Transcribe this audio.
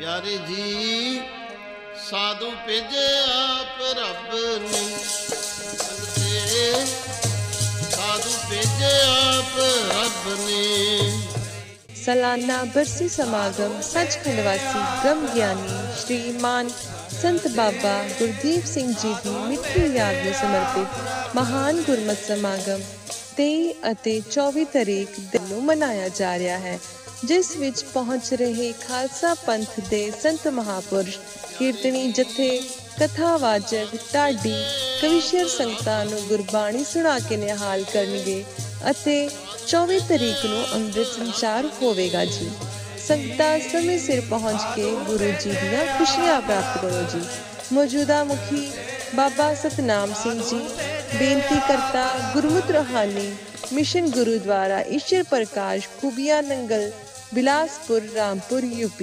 ਪਿਆਰੇ ਜੀ, ਸਾਧੂ ਭੇਜੇ ਆਪ ਰੱਬ ਨੇ। ਸੰਗਤੇ ਸਾਧੂ ਭੇਜੇ ਆਪ ਰੱਬ ਨੇ। ਸਾਲਾਨਾ ਬਰਸੀ ਸਮਾਗਮ ਸੱਚਖੰਡ ਵਾਸੀ ਗਮ ਗਿਆਨੀ ਸ਼੍ਰੀ ਮਾਨ ਸੰਤ ਬਾਬਾ ਗੁਰਦੀਪ ਸਿੰਘ ਜੀ ਦੀ ਮਿੱਠੀ ਯਾਦ ਨੂੰ ਸਮਰਪਿਤ ਮਹਾਨ ਗੁਰਮਤਿ ਸਮਾਗਮ 23 ਅਤੇ 24 ਤਰੀਕ ਨੂੰ ਮਨਾਇਆ ਜਾ ਰਿਹਾ ਹੈ, ਜਿਸ ਵਿੱਚ ਪਹੁੰਚ ਰਹੇ ਖਾਲਸਾ ਪੰਥ ਦੇ ਸੰਤ ਮਹਾਪੁਰਸ਼ ਕੀਰਤਨੀ ਜਥੇ, ਕਥਾਵਾਚਕ, ਢਾਡੀ, ਕਵਿਸ਼ਰ ਸੰਗਤਾਂ ਨੂੰ ਗੁਰਬਾਣੀ ਸੁਣਾ ਕੇ ਨਿਹਾਲ ਕਰਨਗੇ ਅਤੇ 24 ਤਰੀਕ ਨੂੰ ਅੰਮ੍ਰਿਤ ਸੰਚਾਰ ਹੋਵੇਗਾ ਜੀ। ਸੰਗਤਾਂ ਸਮੇਂ ਸਿਰ ਪਹੁੰਚ ਕੇ ਗੁਰੂ ਜੀ ਦੀਆਂ ਖੁਸ਼ੀਆਂ ਪ੍ਰਾਪਤ ਕਰੋ ਜੀ। ਮੌਜੂਦਾ ਮੁਖੀ ਬਾਬਾ ਸਤਨਾਮ ਸਿੰਘ ਜੀ ਬੇਨਤੀ ਕਰਤਾ ਗੁਰਮੁਖ ਰਹਾਨੀ ਮਿਸ਼ਨ ਗੁਰਦੁਆਰਾ ਈਸ਼ਰ ਪ੍ਰਕਾਸ਼ ਖੂਬੀਆ ਨੰਗਲ ਬਿਲਾਸਪੁਰ ਰਾਮਪੁਰ ਯੂਪੀ